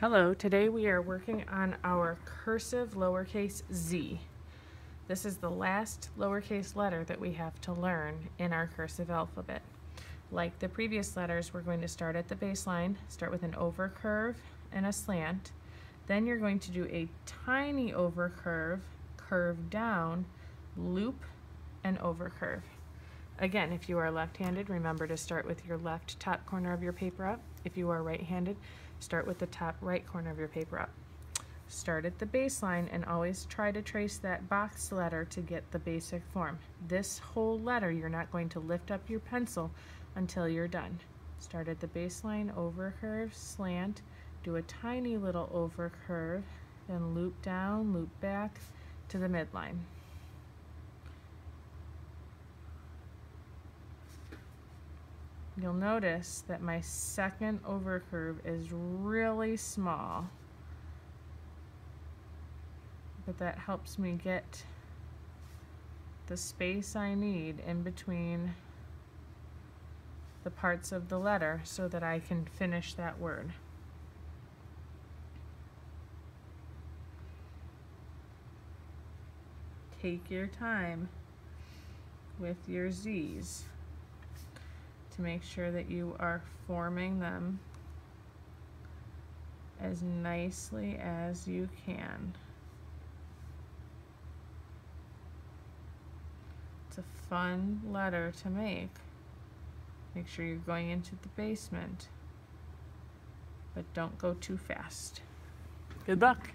Hello, today we are working on our cursive lowercase z. This is the last lowercase letter that we have to learn in our cursive alphabet. Like the previous letters, we're going to start at the baseline, start with an over curve and a slant. Then you're going to do a tiny over curve, curve down, loop, and over curve. Again, if you are left-handed, remember to start with your left top corner of your paper up. If you are right-handed, start with the top right corner of your paper up. Start at the baseline and always try to trace that box letter to get the basic form. This whole letter, you're not going to lift up your pencil until you're done. Start at the baseline, over curve, slant, do a tiny little over curve, then loop down, loop back to the midline. You'll notice that my second overcurve is really small. But that helps me get the space I need in between the parts of the letter so that I can finish that word. Take your time with your Z's make sure that you are forming them as nicely as you can. It's a fun letter to make. Make sure you're going into the basement, but don't go too fast. Good luck.